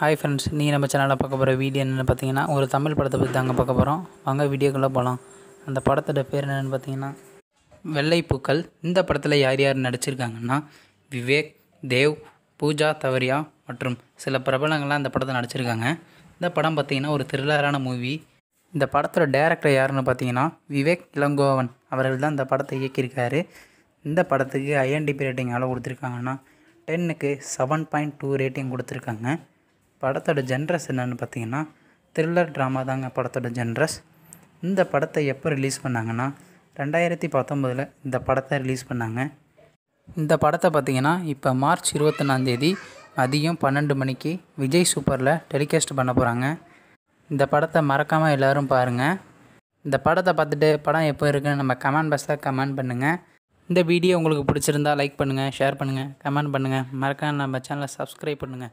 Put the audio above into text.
Hi friends நீங்கள் நம்ம சேனலில் பார்க்க போகிற வீடியோ என்னென்னு பார்த்தீங்கன்னா ஒரு தமிழ் படத்தை பற்றி தாங்க பார்க்க போகிறோம் வாங்க வீடியோக்குள்ளே போகலாம் அந்த படத்தோட பேர் என்னென்னு பார்த்தீங்கன்னா வெள்ளைப்பூக்கள் இந்த படத்தில் யார் யார் நடிச்சிருக்காங்கன்னா விவேக் தேவ் பூஜா தவரியா மற்றும் சில பிரபலங்கள்லாம் இந்த படத்தில் நடிச்சிருக்காங்க. இந்த படம் பார்த்திங்கன்னா ஒரு த்ரில்லரான மூவி இந்த படத்தோட டேரக்டர் யாருன்னு பார்த்தீங்கன்னா விவேக் இளங்கோவன் அவர்கள் தான் இந்த படத்தை இயக்கியிருக்காரு. இந்த படத்துக்கு ஐஎன்டிபி ரேட்டிங் எவ்வளோ கொடுத்துருக்காங்கன்னா டென்னுக்கு செவன் பாயிண்ட் டூ ரேட்டிங் கொடுத்துருக்காங்க. படத்தோட ஜென்ரஸ் என்னென்னு பார்த்தீங்கன்னா த்ரில்லர் ட்ராமா தாங்க படத்தோட ஜென்ரஸ் இந்த படத்தை எப்போ ரிலீஸ் பண்ணாங்கன்னா ரெண்டாயிரத்தி பத்தொம்போதில் இந்த படத்தை ரிலீஸ் பண்ணாங்க. இந்த படத்தை பார்த்தீங்கன்னா இப்போ மார்ச் இருபத்தொன்னாந்தேதி மதியம் பன்னெண்டு மணிக்கு விஜய் சூப்பரில் டெலிகாஸ்ட் பண்ண போகிறாங்க இந்த படத்தை மறக்காமல் எல்லோரும் பாருங்கள் இந்த படத்தை பார்த்துட்டு படம் எப்போ இருக்குன்னு நம்ம கமெண்ட் பாக்ஸில் கமெண்ட் பண்ணுங்கள் இந்த வீடியோ உங்களுக்கு பிடிச்சிருந்தா லைக் பண்ணுங்கள் ஷேர் பண்ணுங்கள் கமெண்ட் பண்ணுங்கள் மறக்காம நம்ம சேனலை சப்ஸ்கிரைப் பண்ணுங்கள்